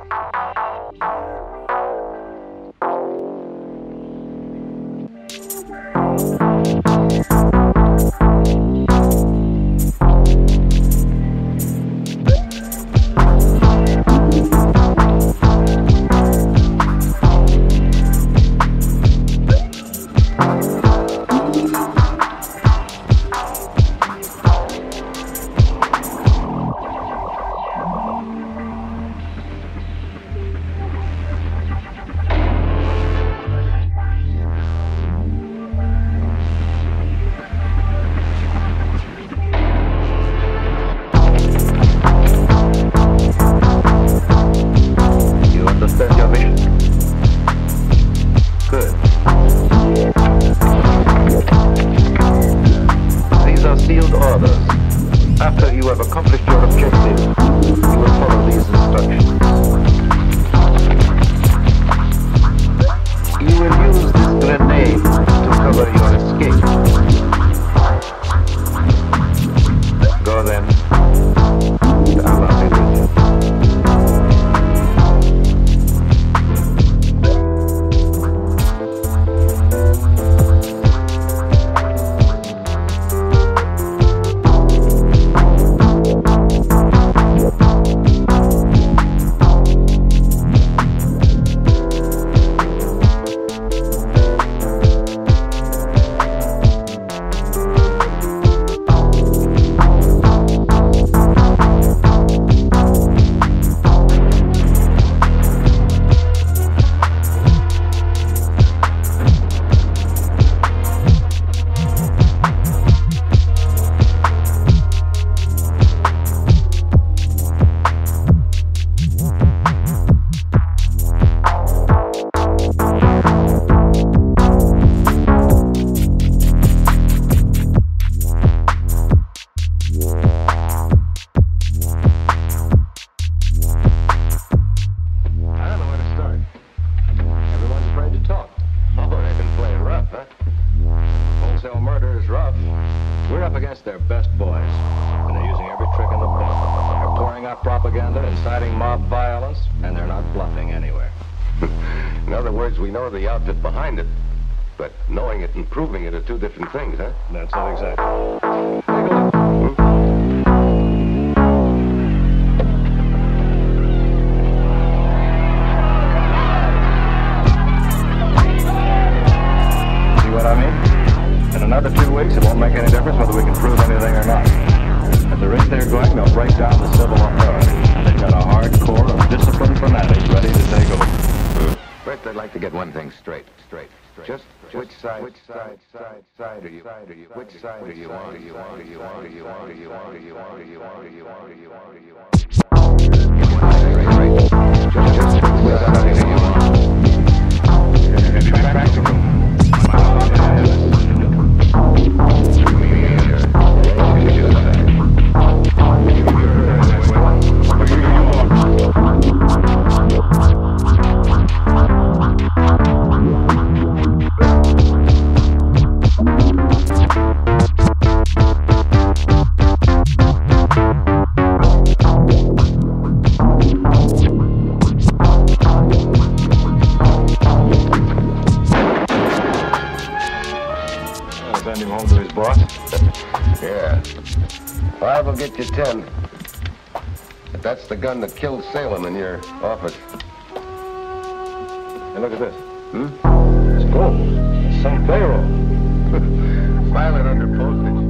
Oh, oh, oh, oh. After you have accomplished your objective, Pouring out propaganda, inciting mob violence, and they're not bluffing anywhere. In other words, we know the outfit behind it, but knowing it and proving it are two different things, huh? That's not exactly. Take a look. See what I mean? In another two weeks, it won't make any difference whether we can prove anything or not. At the rate they're going, they'll break down the civil authority. They've got a hard core of disciplined fanatics ready to take over. First, I'd like to get one thing straight, straight, straight. Just which side, which side, side, side are you, are you, which side do you want, do you want, do you want, do you want, do you want, do you want, do you want, do you want, do you want, do you want? Five will get you ten. But that's the gun that killed Salem in your office. Hey, look at this. Hmm? It's gold. It's some payroll. File it under postage.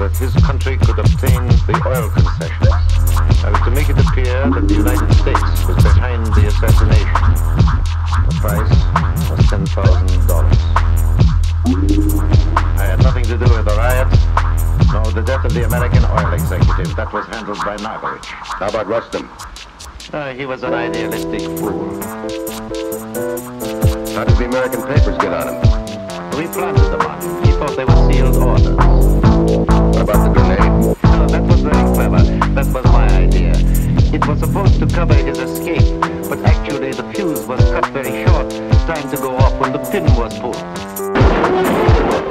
That his country could obtain the oil concessions. I was to make it appear that the United States was behind the assassination. The price was $10,000. I had nothing to do with the riots, nor the death of the American oil executive. That was handled by Nagovich. How about Rustam? Uh, he was an idealistic fool. Cover his escape, but actually the fuse was cut very short. Time to go off when the pin was pulled.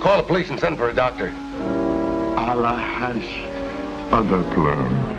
Call the police and send for a doctor. Allah has other plans.